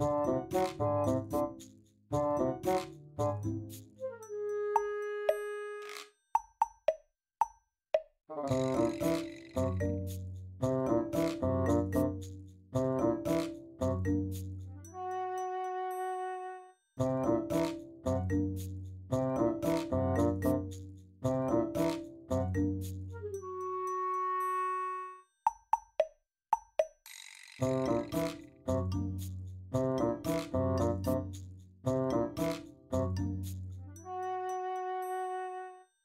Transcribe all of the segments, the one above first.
Thank uh you. -huh.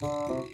Oh.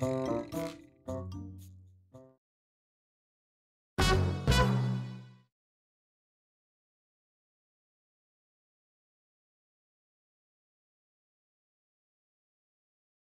Música